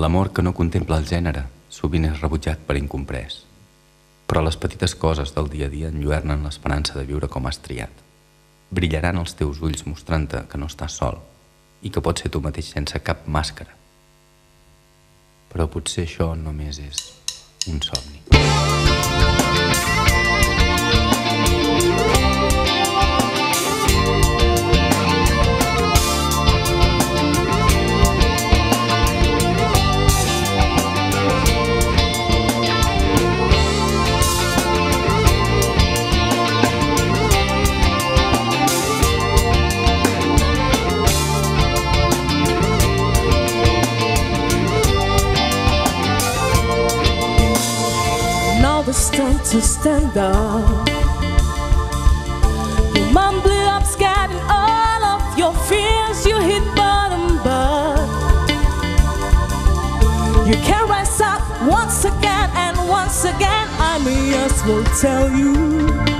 L'amor que no contempla el gènere sovint és rebutjat per incomprès, però les petites coses del dia a dia enlluernen l'esperança de viure com has triat. Brillaran els teus ulls mostrant-te que no estàs sol i que pots ser tu mateix sense cap màscara. Però potser això només és un somni. to stand up. You mumble up, scared all of your fears, you hit bottom, but you can rise up once again and once again. I mean, will tell you.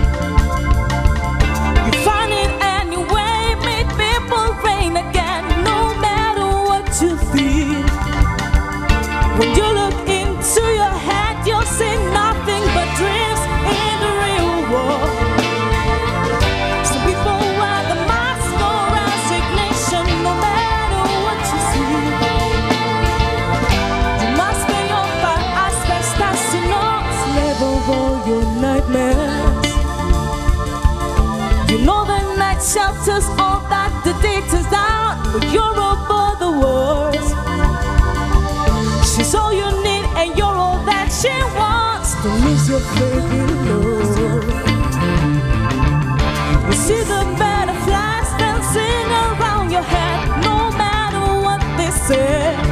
your. You see the butterflies dancing around your head, no matter what they say.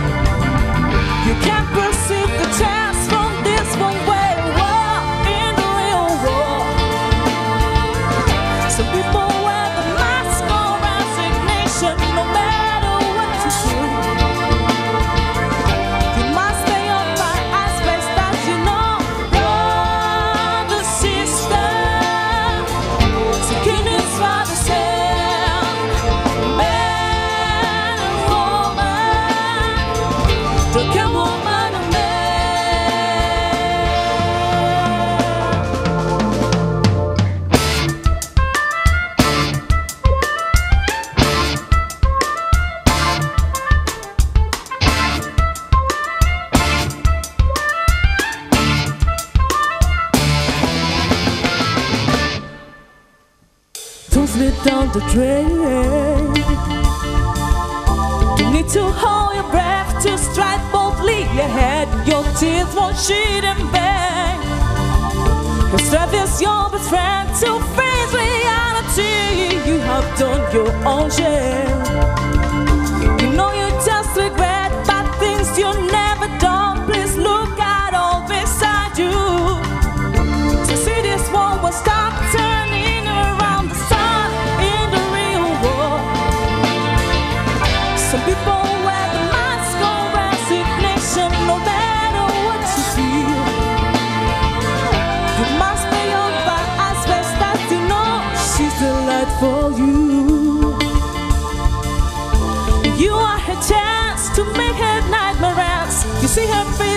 Strength is your best friend to face reality. You have done your own share.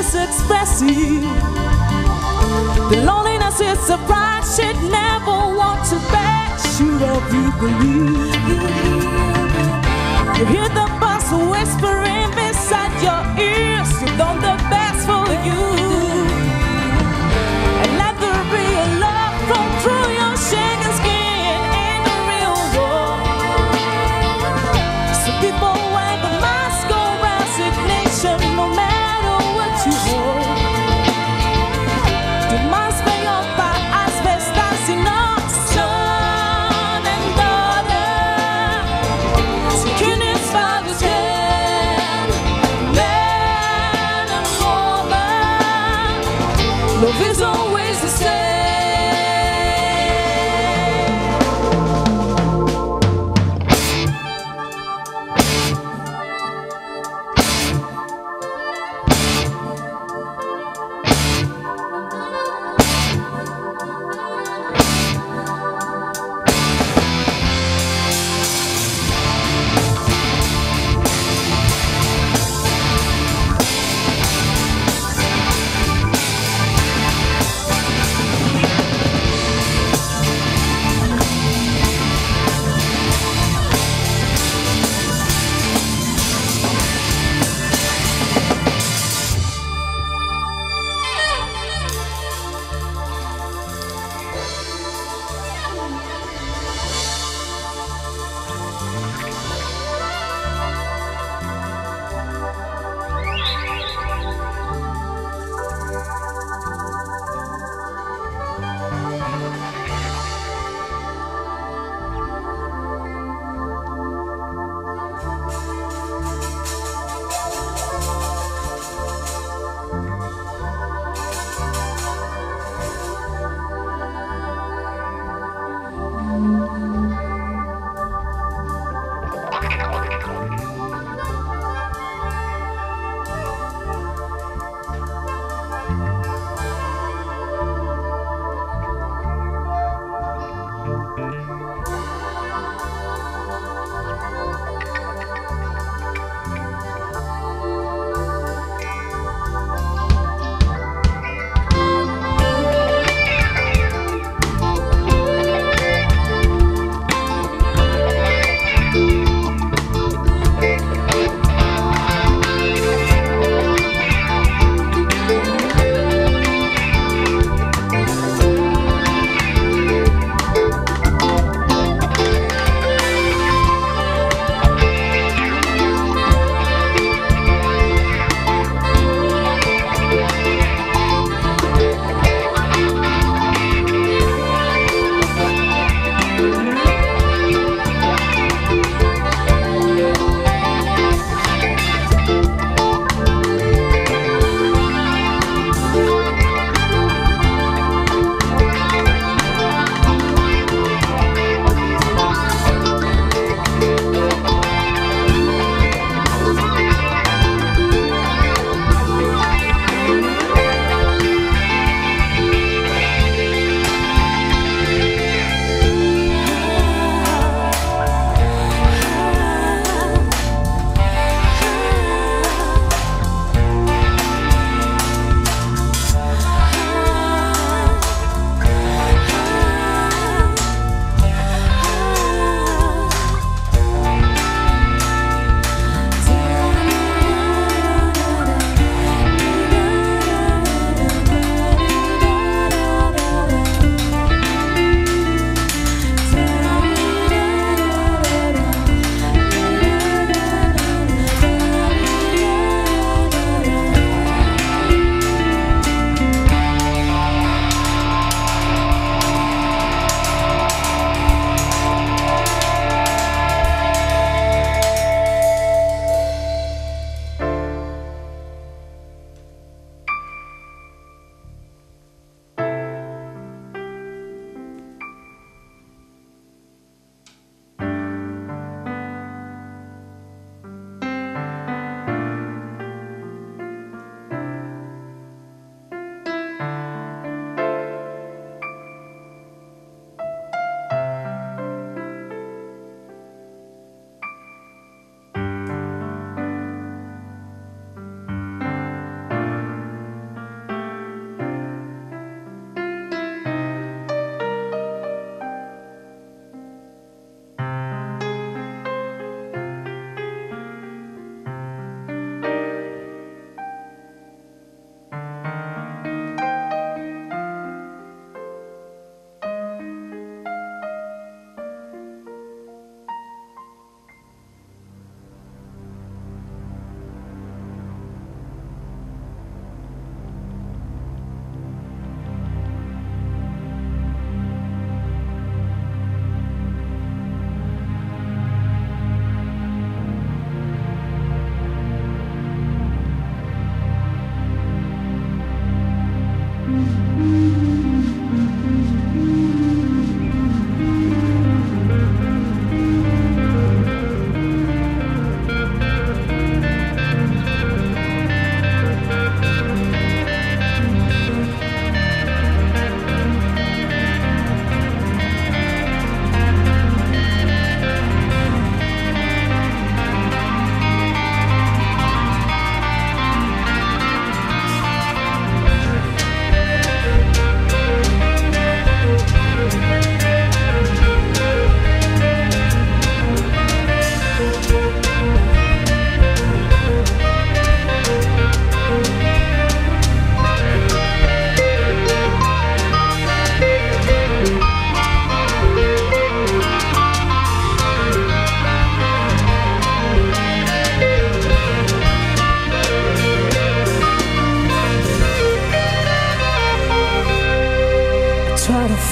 is expressive. The loneliness is a She'd never want to bet. Should up, you believe. You hear the bus whisper.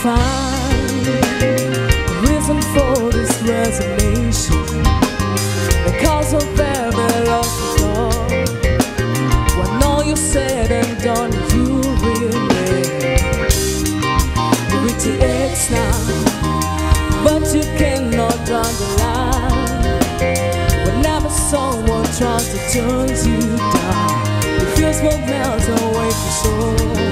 find reason for this resignation. Because of every loss lost love. When all you said and done, you really You're with the now, but you cannot run the line. Whenever someone tries to turn you down, the fears will melt away for sure.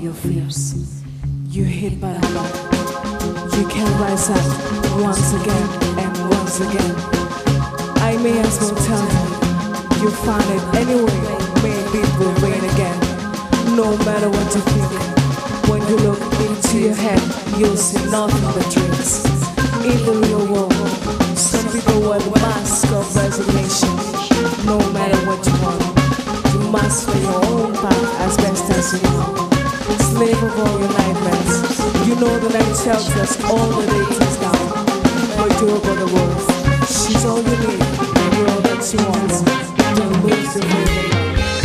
Your fears. You hit by law. You can rise up once again and once again. I may as well tell you, you find it anyway, maybe it will rain again. No matter what you think, when you look into your head, you'll see nothing but dreams. In the real world, some people wear the mask of resignation. No matter what you want, you must play your own part as best as you know. Slave of all your nightmares, you know the night shelters all the day is down. But you're over the wolf, she's all you need, you're all that she wants. Don't lose the rhythm.